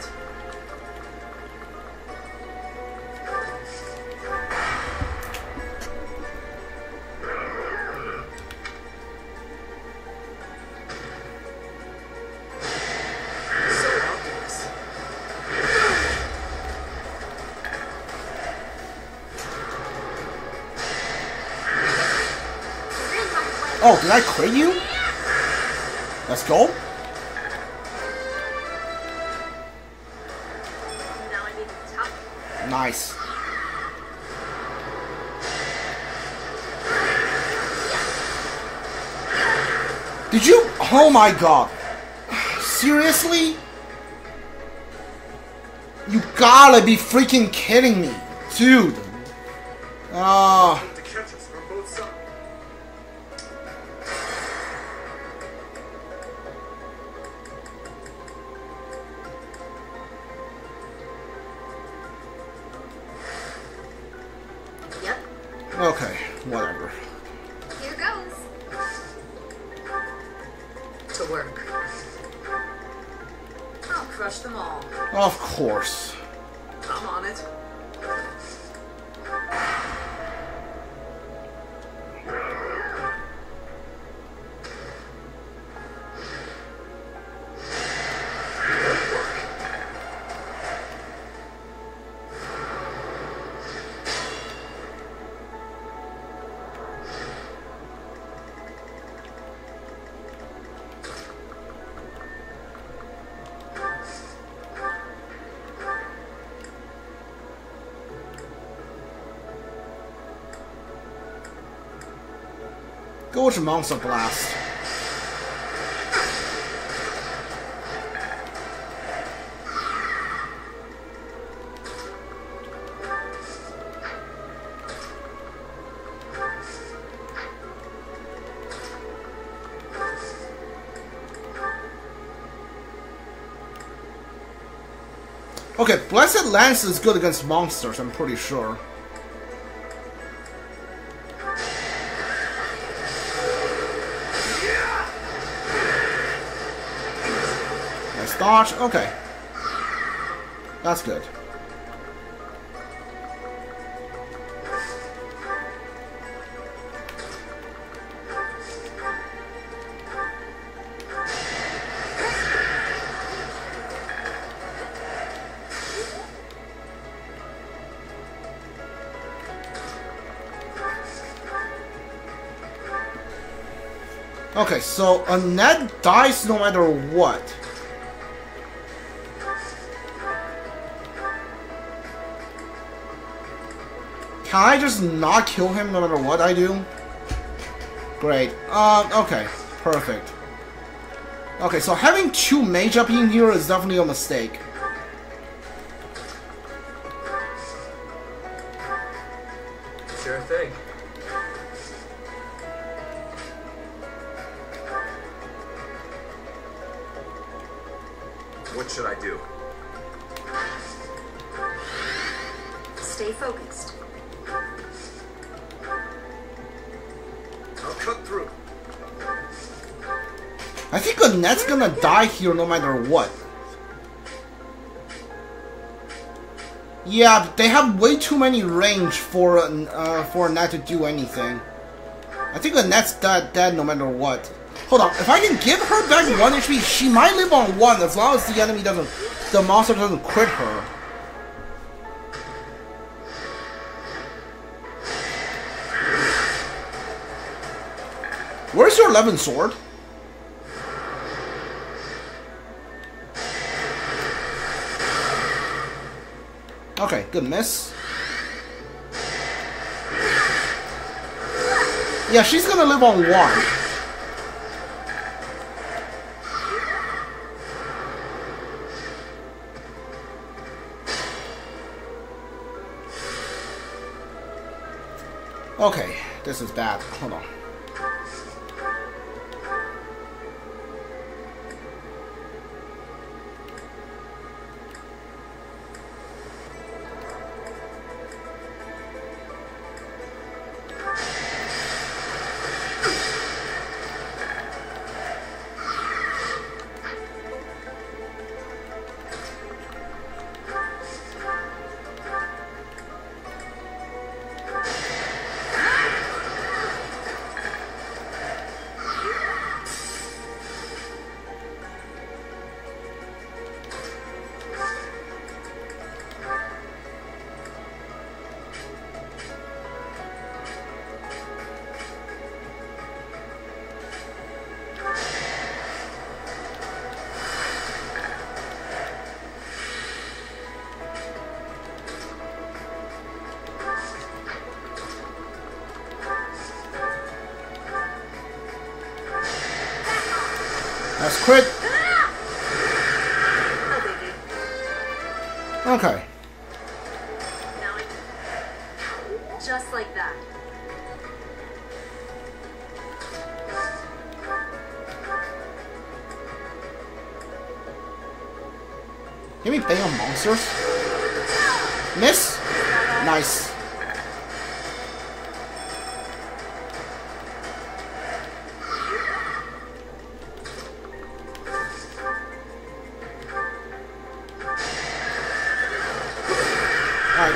it. Oh, did I crit you? Let's go. Nice. Did you? Oh my god. Seriously? You gotta be freaking kidding me. Dude. Ah. To whatever. Here goes. To work. I'll crush them all. Of course. I'm on it. Go with your Monster Blast. Okay, Blessed Lance is good against monsters, I'm pretty sure. Nice. Okay. That's good. Okay, so Annette dies no matter what. Can I just not kill him no matter what I do? Great. Uh, okay. Perfect. Okay, so having two mage up in here is definitely a mistake. Sure thing. What should I do? Stay focused. Through. I think Annette's gonna die here no matter what. Yeah, they have way too many range for uh, for Annette to do anything. I think Annette's dead, dead no matter what. Hold on, if I can give her back 1 HP, she might live on 1 as long as the enemy doesn't, the monster doesn't crit her. Where's your Levin sword? Okay, good miss. Yeah, she's gonna live on one. Okay, this is bad. Hold on. Crit. No biggie. Okay. Just like that. Can we bang on monsters? Miss? Nice.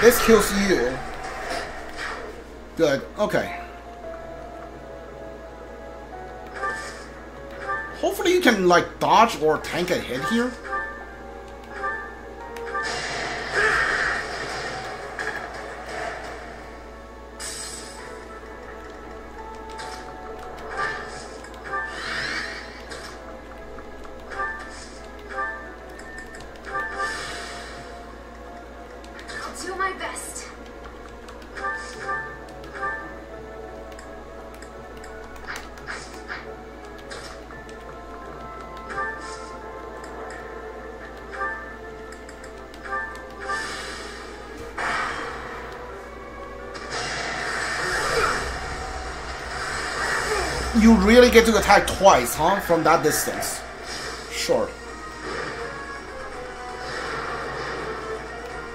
This kills you. Good, okay. Hopefully you can, like, dodge or tank a hit here. You really get to attack twice, huh? From that distance. Sure.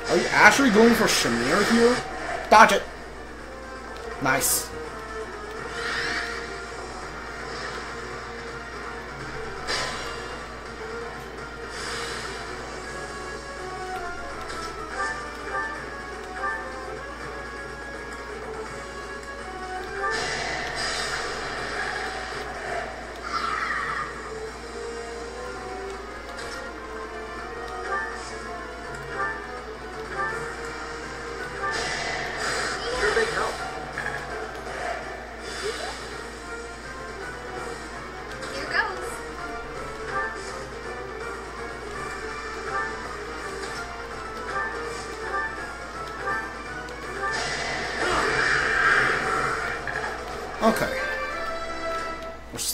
Are you actually going for Shamir here? Dodge it. Nice.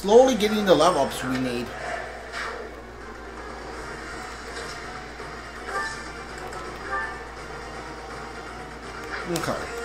Slowly getting the level ups we need. Okay.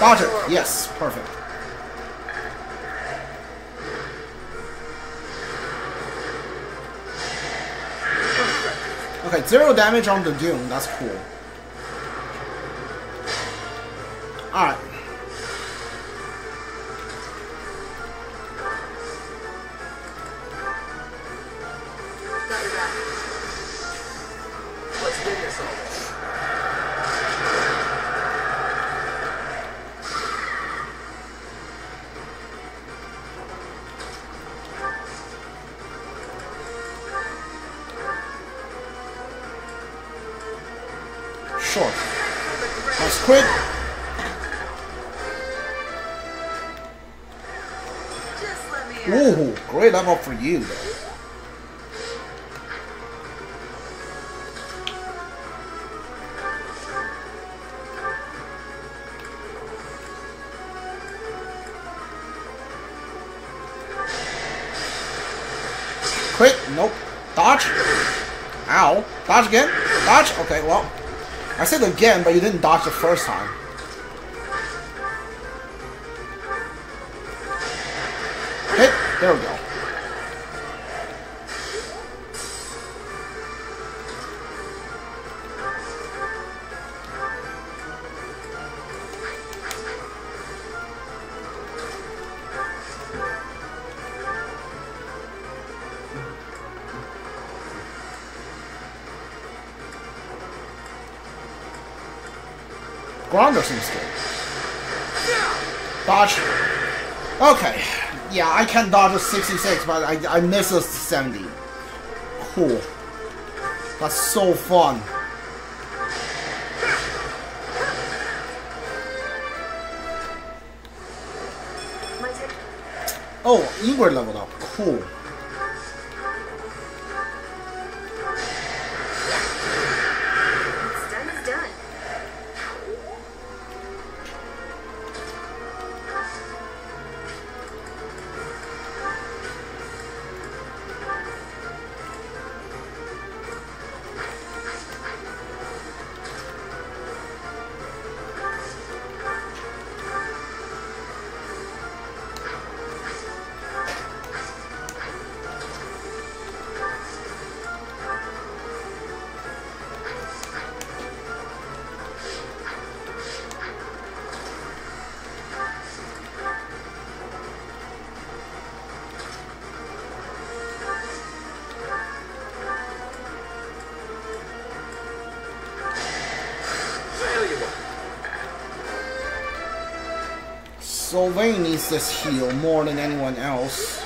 Dodge it. Yes, perfect. Okay, zero damage on the Doom. That's cool. Alright. Sure. Me in. Ooh, great level up for you. Crit, nope. Dodge. Ow. Dodge again? Dodge? Okay, well. I said again, but you didn't dodge the first time. Hit. There we go. Grounder seems good. Dodge. Okay. Yeah, I can dodge a 66, but I, I miss a 70. Cool. That's so fun. Oh, Ingrid leveled up. Cool. Sylvain needs this heal more than anyone else.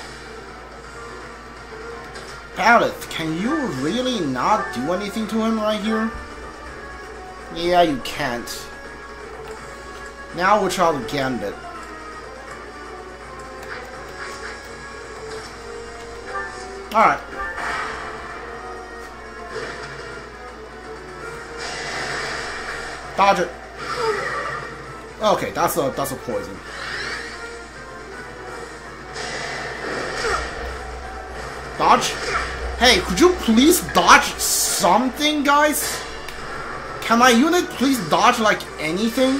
Pallet, can you really not do anything to him right here? Yeah, you can't. Now we'll try the Gambit. Alright. Dodge it. Okay, that's a that's a poison. Dodge? Hey, could you please dodge something, guys? Can my unit please dodge like anything?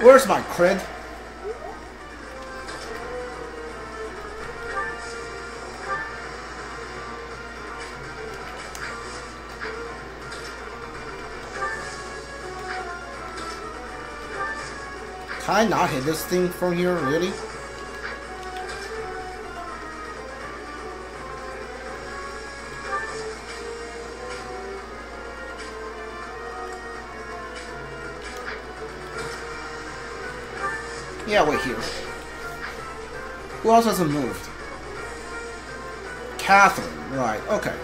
Where's my cred? Can I not hit this thing from here, really? Yeah, wait here. Who else hasn't moved? Catherine. Right, okay.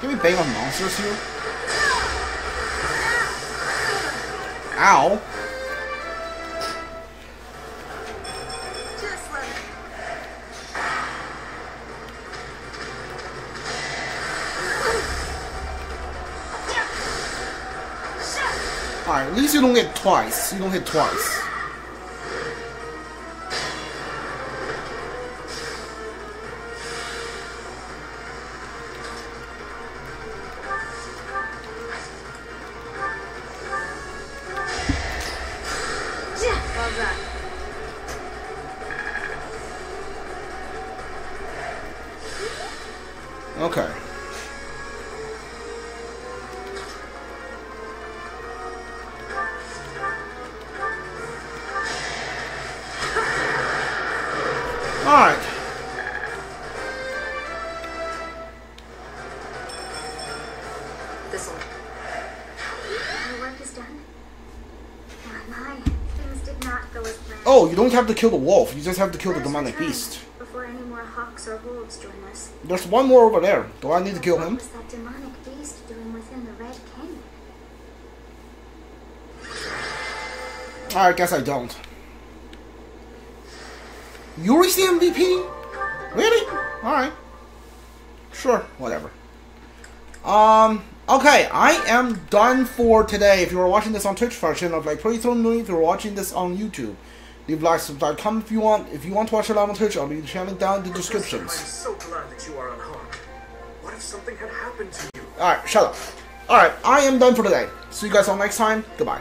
Can we bang on monsters here? Ow. Alright, at least you don't hit twice. You don't hit twice. Have to kill the wolf. You just have to kill the demonic beast. Before any more hawks or wolves join us. There's one more over there. Do I need to kill What him? that demonic beast doing within the Red Canyon? I guess I don't. Yuri's the MVP? Really? Alright. Sure, whatever. Um, okay, I am done for today. If you are watching this on Twitch version of like please don't know if you're watching this on YouTube. Leave like, subscribe, comment if you want. If you want to watch it live on Twitch, I'll leave the channel down in the I'm descriptions. so glad that you are unharmed. What if something had happened to you? Alright, shut up. Alright, I am done for today. See you guys all next time. Goodbye.